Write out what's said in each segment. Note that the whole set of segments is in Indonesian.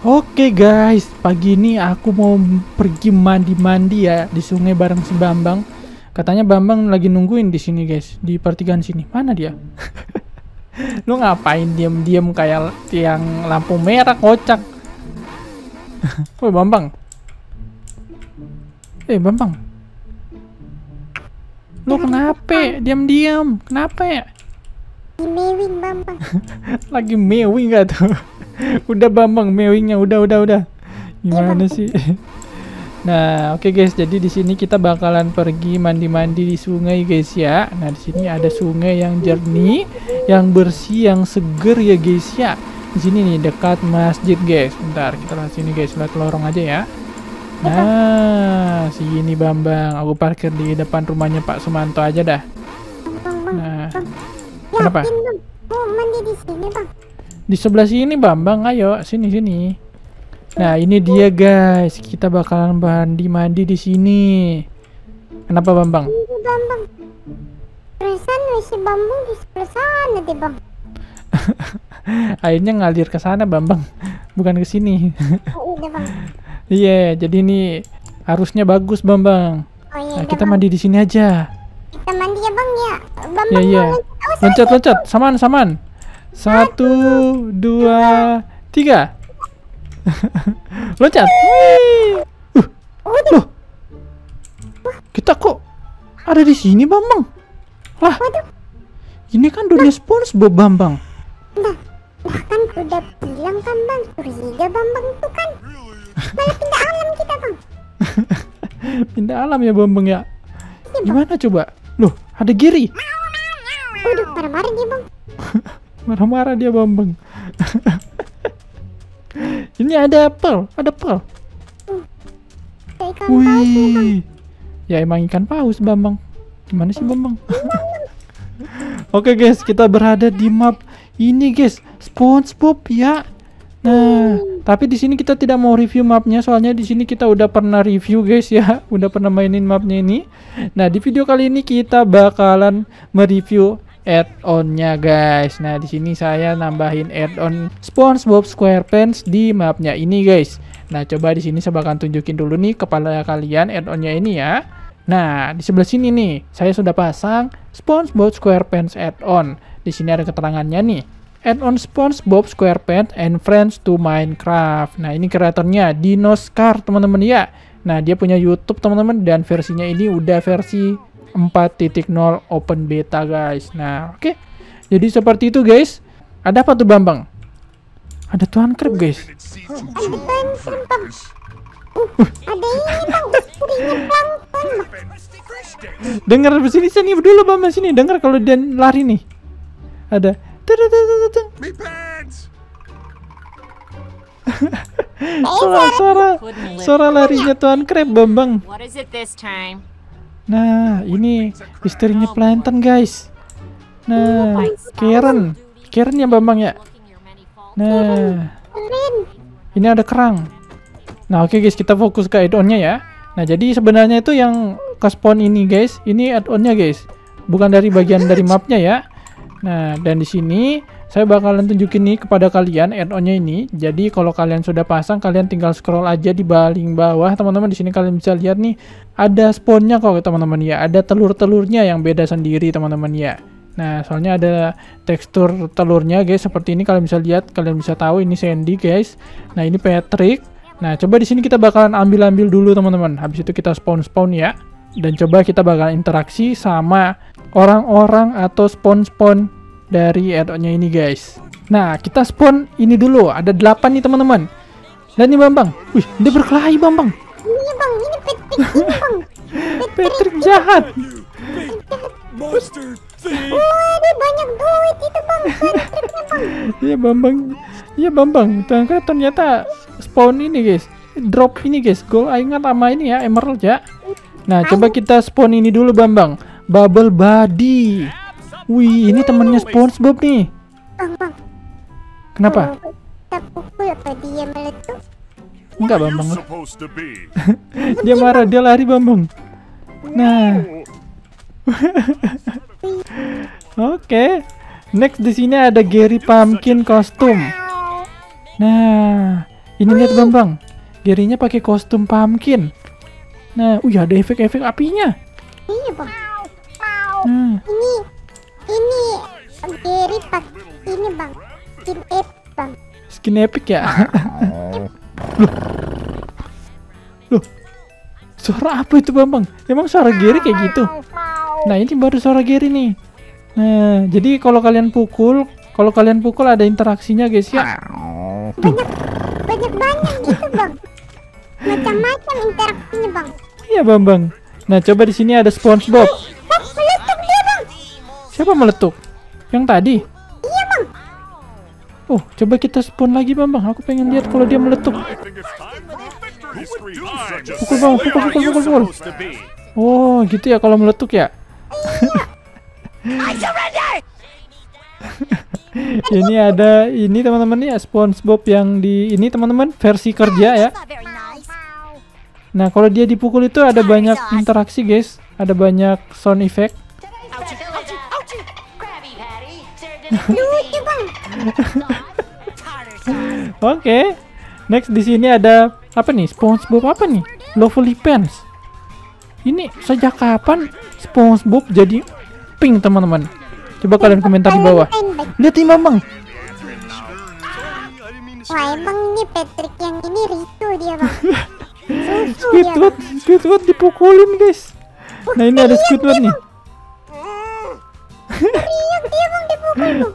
Oke guys, pagi ini aku mau pergi mandi-mandi ya di sungai bareng si Bambang. Katanya Bambang lagi nungguin di sini guys, di pertigaan sini. Mana dia? Lu ngapain diam-diam kayak tiang lampu merah kocak? Woi Bambang. Eh Bambang. Lu kenapa? Diam-diam. Kenapa? Mewing Bambang. Lagi mewing gak tuh? udah Bambang mewingnya udah udah udah. Gimana sih? Nah, oke guys, jadi di sini kita bakalan pergi mandi-mandi di sungai guys ya. Nah, di sini ada sungai yang jernih, yang bersih, yang seger ya guys ya. Di sini nih dekat masjid guys. Bentar, kita lihat sini guys, lihat lorong aja ya. Nah, sini Bambang. Aku parkir di depan rumahnya Pak Sumanto aja dah. Kenapa? Mau mandi di sini bang. di sebelah sini Bambang, ayo sini sini. Nah, ini dia guys. Kita bakalan mandi-mandi di sini. Kenapa Bambang? Ini Bambang. Perasaan si Bambang di sebelah sana deh bang. Airnya ngalir ke sana Bambang, bukan ke sini. Oh iya bang. Iya, jadi ini arusnya bagus Bambang. Oh iya Nah, udah, kita bang. mandi di sini aja. Kita mandi ya bang ya. Bambang Ya iya. loncat. Oh, Loncat loncat, saman saman. Satu, dua, tiga. loncat. Uh, loh. Kita kok ada di sini Bambang? Lah, Waduh. ini kan dunia SpongeBob Bambang. Nah, kan udah bilang kan bang. Curiga Bambang tuh kan. Malah pindah alam kita bang. Pindah alam ya Bambang ya. Gimana coba? Loh, ada Giri. Waduh, marah-marah dia bang. Marah-marah dia Bambang. Ini ada Pearl, ada Pearl. Kayak ikan paus nih bang. Wih. Ya emang ikan paus Bambang. Gimana sih Bambang? Oke guys, kita berada di map ini guys, SpongeBob ya. Nah, tapi di sini kita tidak mau review mapnya soalnya di sini kita udah pernah review guys ya, udah pernah mainin mapnya ini. Nah, di video kali ini kita bakalan mereview add-onnya guys. Nah, di sini saya nambahin add-on SpongeBob SquarePants di mapnya ini guys. Nah, coba di sini saya bakalan tunjukin dulu nih kepada kalian add-onnya ini ya. Nah, di sebelah sini nih, saya sudah pasang SpongeBob SquarePants add-on. Di sini ada keterangannya nih. Add-on SpongeBob SquarePants and Friends to Minecraft. Nah, ini kreatornya Dinoscar, teman-teman ya. Nah, dia punya YouTube, teman-teman, dan versinya ini udah versi 4.0 open beta, guys. Nah, oke. Jadi seperti itu, guys. Ada apa tuh, Bambang? Ada tuan krep, guys. Ada. Dengar sini sini dulu Bambang sini. Dengar kalau dia lari nih. Ada. Pants! Suara suara suara larinya tuan krep Bambang. Nah, ini istrinya Planten, guys. Nah, Karen. Karen ya Bambang ya. Nah, ini ada kerang. Nah, oke guys, kita fokus ke add-onnya ya. Nah, jadi sebenarnya itu yang ke spawn ini, guys. Ini add-onnya, guys. Bukan dari bagian dari mapnya ya. Nah, dan di sini saya bakalan tunjukin nih kepada kalian add-onnya ini. Jadi kalau kalian sudah pasang, kalian tinggal scroll aja di paling bawah, teman-teman. Di sini kalian bisa lihat nih ada spawnnya kok, teman-teman ya. Ada telur-telurnya yang beda sendiri, teman-teman ya. Nah, soalnya ada tekstur telurnya, guys. Seperti ini kalian bisa lihat, kalian bisa tahu ini Sandy, guys. Nah, ini Patrick. Nah, coba di sini kita bakalan ambil-ambil dulu, teman-teman. Habis itu kita spawn-spawn ya. Dan coba kita bakalan interaksi sama orang-orang atau spawn-spawn dari add-onnya ini, guys. Nah, kita spawn ini dulu. Ada 8 nih, teman-teman. Dan nih, Bambang. Wih, dia berkelahi, Bambang. Ini bang, ini Patrick ini bang. Patrick jahat. Monster thing! Wah, dia banyak duit itu bang. Patricknya bang. Iya Bambang, iya Bambang. Ternyata ternyata spawn ini guys, drop ini guys. Gold ingat sama ini ya emerald ya. Nah coba kita spawn ini dulu Bambang. Bubble Buddy. Wih ini temennya SpongeBob nih. Bang, bang. Kenapa? Apa dia meletup? Enggak Bambang. Dia marah, dia lari Bambang. Nah, oke. Next di sini ada Gary Pumpkin kostum. Nah, Ini lihat Bambang. Garynya pakai kostum pumpkin. Nah, wih ada efek-efek apinya. Iya bang. Nah, Ini ini Gary pak ini bang. Skin F bang. skin epic ya. Loh. Loh. Suara apa itu Bambang? Emang suara Gary kayak gitu? Nah, ini baru suara Gary nih. Nah, jadi kalau kalian pukul, kalau kalian pukul ada interaksinya guys ya. Banyak banyak gitu bang. Macam-macam interaksinya bang. Iya Bambang. Nah, coba di sini ada SpongeBob. Siapa meletup? Yang tadi? Iya bang. Oh, coba kita spawn lagi Bambang. Aku pengen lihat kalau dia meletup. Pukul bang, pukul, pukul, pukul, pukul. Oh, gitu ya kalau meletup ya. ini ada ini teman-teman ya SpongeBob yang di ini teman-teman versi kerja ya. Nah, kalau dia dipukul itu ada banyak interaksi, guys. Ada banyak sound effect. Lucu bang. Oke. Next di sini ada apa nih? SpongeBob apa nih? Lovely Pants. Ini sejak kapan SpongeBob jadi pink, teman-teman? Coba kalian komentar di bawah. Lihat nih, Mamang. Wah emang nih Patrick yang ini risu dia bang. Squidward, Squidward dipukulin, guys. Nah, ini ada Squidward nih. Teriak dia bang.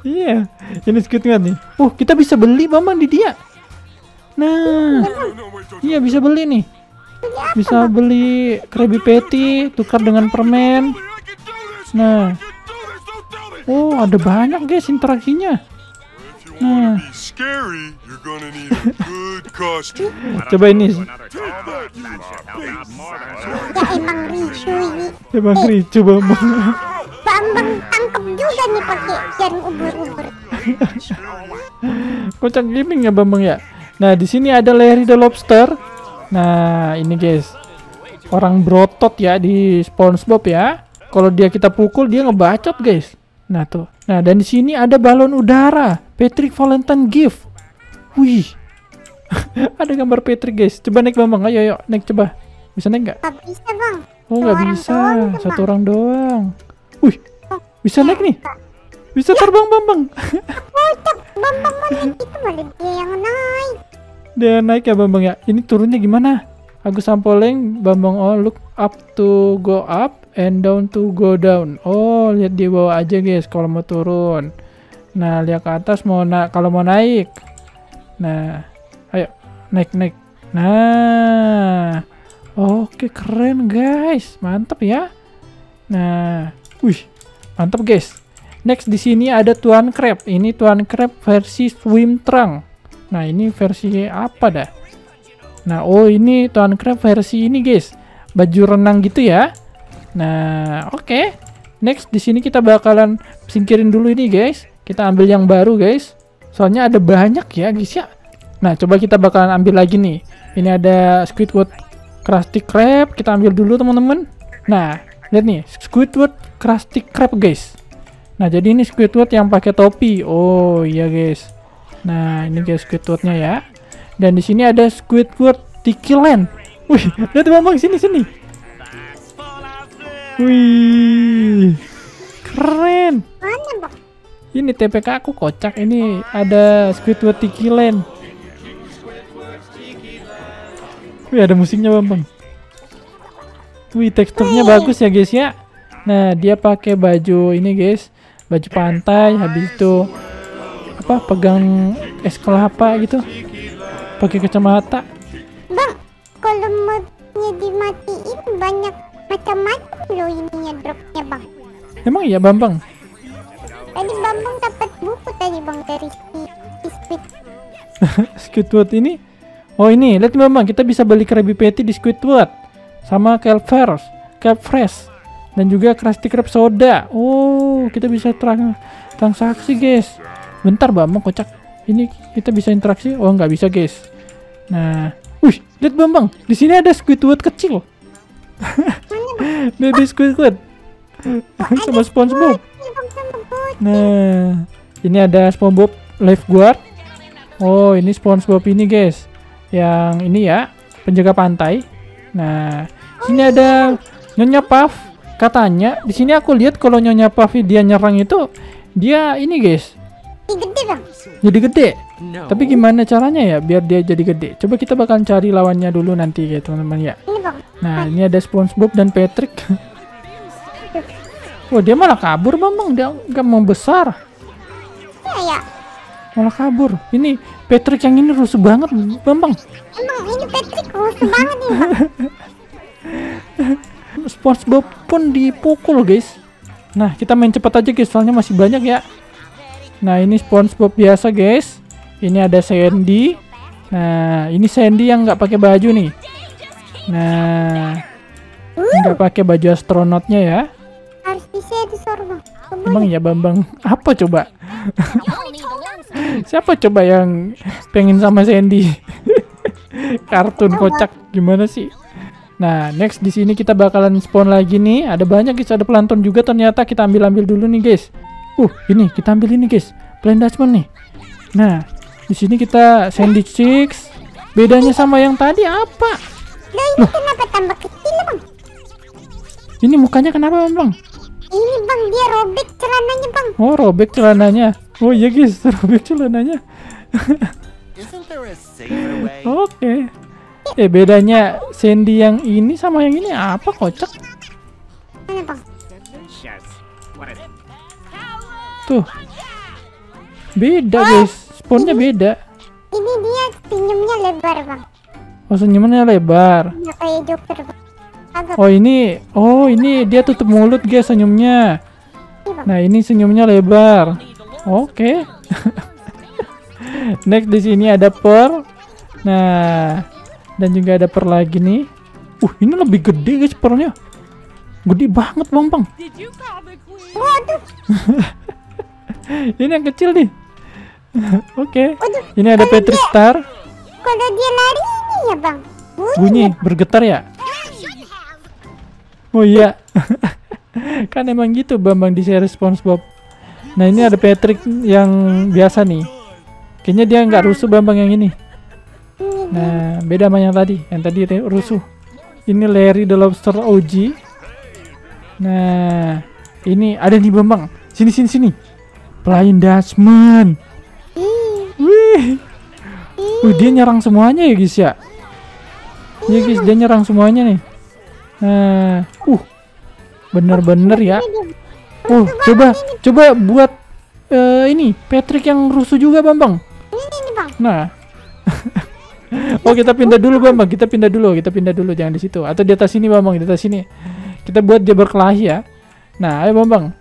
Iya, ini Squidward nih. Oh, kita bisa beli Mamang di dia. Nah, iya bisa beli nih. Bisa beli Krabby Patty, tukar dengan permen. Nah, oh ada banyak guys interaksinya. Nah, coba ini. Emang risu ini. Coba ricu Bambang. Bambang juga nih pakai jaring ubur-ubur. Kocak gaming ya Bambang ya. Nah, di sini ada Larry the Lobster. Nah, ini guys. Orang brotot ya di SpongeBob ya. Kalau dia kita pukul dia ngebacot, guys. Nah, tuh. Nah, dan di sini ada balon udara. Patrick Valentine gift. Wih. ada gambar Patrick, guys. Coba naik Bambang. Ayo, ayo, naik coba. Bisa naik nggak? Gak bisa bang. Oh, nggak bisa. doang Satu Bang. orang doang. Wih. Bisa naik nih. Bisa terbang Bambang. Kocak Bambang mana itu malah dia yang naik. Dia naik ya Bambang ya. Ini turunnya gimana? Agus Sampoleng, Bambang oh look up to go up and down to go down. Oh, lihat di bawah aja guys kalau mau turun. Nah, lihat ke atas mau na kalau mau naik. Nah, ayo naik naik. Nah. Oke, keren guys. Mantap ya. Nah, wih. Mantap guys. Next di sini ada Tuan Crab. Ini Tuan Crab versi swim trunk. Nah, ini versi apa dah? Nah, oh ini Tuan Crab versi ini, guys. Baju renang gitu ya. Nah, oke. Next di sini kita bakalan singkirin dulu ini, guys. Kita ambil yang baru, guys. Soalnya ada banyak ya, guys ya. Nah, coba kita bakalan ambil lagi nih. Ini ada Squidward Krusty Krab. Kita ambil dulu, teman-teman. Nah, lihat nih, Squidward Krusty Krab, guys. Nah, jadi ini Squidward yang pakai topi. Oh, iya, guys. Nah, ini guys Squidwardnya ya. Dan di sini ada Squidward Tiki Land. Wih, lihat Bambang sini sini. Wih, keren. Bang? Ini TPK aku kocak. Ini ada Squidward Tiki Land. Wih, ada musiknya Bambang. Wih, teksturnya bagus ya guys ya. Nah, dia pakai baju ini guys, baju pantai. Habis itu apa? Pegang es kelapa gitu. Pakai kacamata. Bang, kalau modnya dimatiin banyak macam-macam loh ininya dropnya bang. Emang iya Bambang? Tadi Bambang dapat buku tadi bang dari si, si Squid. Squidward ini Oh ini, lihat Bambang, kita bisa beli Krabby Patty di Squidward sama Kelfers, Kelfresh dan juga Krusty Krab soda. Oh, kita bisa trans transaksi, guys. Bentar, Bambang kocak. Ini kita bisa interaksi? Oh, nggak bisa, guys. Nah, wih, lihat Bambang, di sini ada Squidward kecil. Baby Squidward. sama SpongeBob. Nah, ini ada SpongeBob Lifeguard. Oh, ini SpongeBob ini, guys. yang ini ya, penjaga pantai. Nah, sini ada Nyonya Puff. Katanya di sini aku lihat kalau Nyonya Puff dia nyerang itu dia ini guys, gede bang. jadi gede. Tapi gimana caranya ya biar dia jadi gede? Coba kita bakal cari lawannya dulu nanti ya teman-teman ya. Ini bang. Nah, ini ada SpongeBob dan Patrick. Wah, dia malah kabur, Bambang. Dia nggak mau besar. Ya ya. Malah kabur. Ini Patrick yang ini rusuh banget, Bambang. Emang ini Patrick rusuh banget nih bang. SpongeBob pun dipukul, guys. Nah, kita main cepat aja, guys. Soalnya masih banyak ya. Nah, ini SpongeBob biasa, guys. Ini ada Sandy. Nah, ini Sandy yang nggak pakai baju nih. Nah, nggak pakai baju astronotnya ya. Harus bisa Emang ya Bambang, apa coba? Siapa coba yang pengen sama Sandy? Kartun kocak gimana sih? Nah, next di sini kita bakalan spawn lagi nih. Ada banyak guys, ada pelanton juga ternyata kita ambil-ambil dulu nih guys. Uh, ini kita ambil ini guys. Plan Dutchman nih. Nah, di sini kita Sandy Chicks. Bedanya sama yang tadi apa? Lah ini kenapa tambah kecil bang? Ini mukanya kenapa Bang? Ini bang dia robek celananya bang. Oh, robek celananya. Oh iya guys, robek celananya. Isn't there Eh bedanya Sandy yang ini sama yang ini apa kocak? Tuh. Beda guys, spawnnya beda. Ini dia senyumnya lebar bang. Oh senyumannya lebar. Kayak Joker. Agak Oh ini, oh ini dia tutup mulut guys senyumnya. Nah ini senyumnya lebar. Oke. Next di sini ada per. Nah dan juga ada per lagi nih. Uh ini lebih gede guys pernya. Gede banget bang bang. Waduh. Ini yang kecil nih. Oke. Waduh. Ini ada Patrick Star. Kalau dia lari ini ya bang. Bunyi. Bunyi bergetar ya? Oh iya. kan emang gitu Bambang di seri SpongeBob. Nah, ini ada Patrick yang biasa nih. Kayaknya dia nggak rusuh Bambang yang ini. Nah, beda sama yang tadi. Yang tadi rusuh. Ini Larry the Lobster OG. Nah, ini ada nih Bambang. Sini sini sini. Flying Dutchman. Wih. Wih, dia nyerang semuanya ya guys ya. Iya guys, dia nyerang semuanya nih. Nah, uh, bener-bener ya. Oh, coba, coba buat eh, ini Patrick yang rusuh juga Bambang. Nah, oh kita pindah dulu Bambang, kita pindah dulu, kita pindah dulu, jangan di situ. Atau di atas sini Bambang, di atas sini. Kita buat dia berkelahi ya. Nah, ayo Bambang.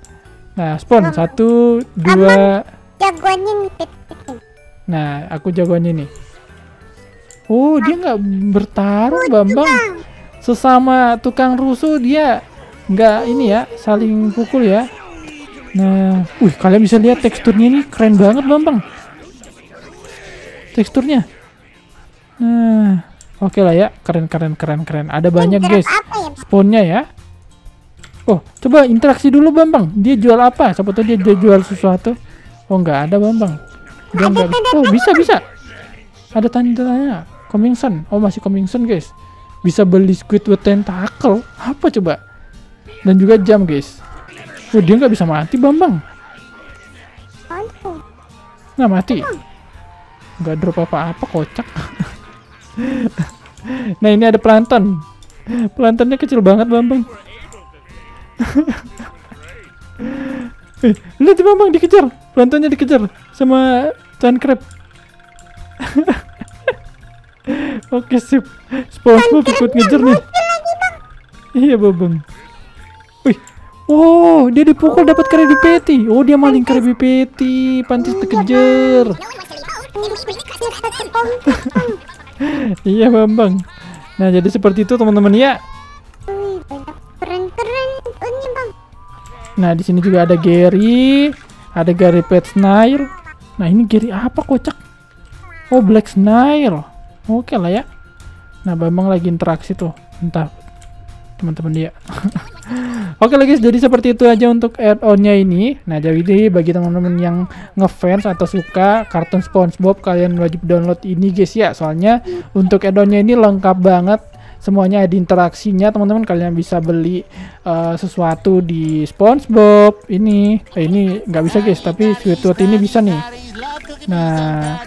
Nah, spawn satu, dua. Jagoannya nih. Nah, aku jagoannya nih. Oh, dia nggak bertarung Bambang. Sesama tukang rusuh dia nggak ini ya, saling pukul ya. Nah, wih kalian bisa lihat teksturnya ini keren banget Bambang. Teksturnya. Nah, oke lah ya, keren keren keren keren. Ada banyak guys ya? spawnnya ya. Oh, coba interaksi dulu Bambang. Dia jual apa? Siapa tahu dia, dia jual sesuatu. Oh, nggak ada Bambang. Dia nggak. Oh, bisa bisa. Ada tanda-tandanya. Coming soon. Oh, masih coming soon, guys. Bisa beli Squidward tentacle. Apa coba? Dan juga jam, guys. Oh, dia nggak bisa mati, Bambang. Nggak mati. Nggak drop apa-apa, kocak. nah, ini ada pelanton. Pelantonnya kecil banget, Bambang. eh, lihat Bambang dikejar. Pelantonnya dikejar sama Chan Crab. Oke, sip. SpongeBob ikut ngejar nih. Iya, Bambang. Wih. Oh, dia dipukul dapat Krabby Patty. Oh, dia maling Krabby Patty. Pantas dikejar. Iya, Bambang. Nah, jadi seperti itu teman-teman ya. Keren-keren. Nah, di sini juga ada Gary, ada Gary Pet Snail. Nah, ini Gary apa kocak? Oh, Black Snail. Oke lah ya. Nah, Bambang lagi interaksi tuh. Entah teman-teman dia. Oke guys, jadi seperti itu aja untuk add-onnya ini. Nah, jadi bagi teman-teman yang ngefans atau suka kartun SpongeBob, kalian wajib download ini guys ya. Soalnya untuk add-onnya ini lengkap banget. Semuanya ada interaksinya, teman-teman. Kalian bisa beli eh, sesuatu di SpongeBob ini. Eh, ini nggak bisa guys, tapi Squidward ini bisa nih. Nah,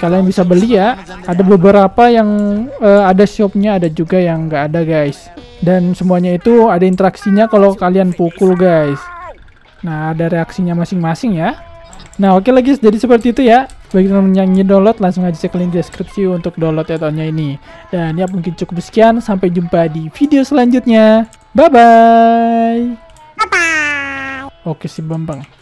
kalian bisa beli ya. Ada beberapa yang eh, ada shopnya, ada juga yang nggak ada guys. Dan semuanya itu ada interaksinya kalau kalian pukul guys. Nah, ada reaksinya masing-masing ya. Nah, oke lagi jadi seperti itu ya. Bagi teman yang ingin download langsung aja cek link di deskripsi untuk download add-onnya ini. Dan ya mungkin cukup sekian, sampai jumpa di video selanjutnya. Bye bye. Bye bye. Oke si Bambang.